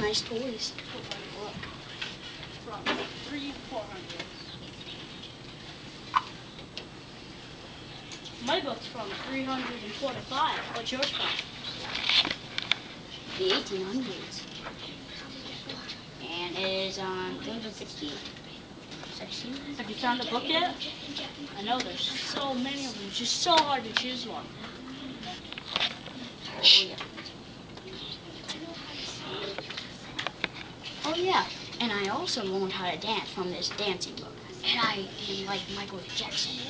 nice toys. From three, four hundred. My book's from 345. What's yours from? The 1800s. And it is on 360. 16? Have you found a book yet? I know there's so many of them. It's just so hard to choose one. Oh, yeah. Oh, yeah. And I also learned how to dance from this dancing book. And I am like Michael Jackson.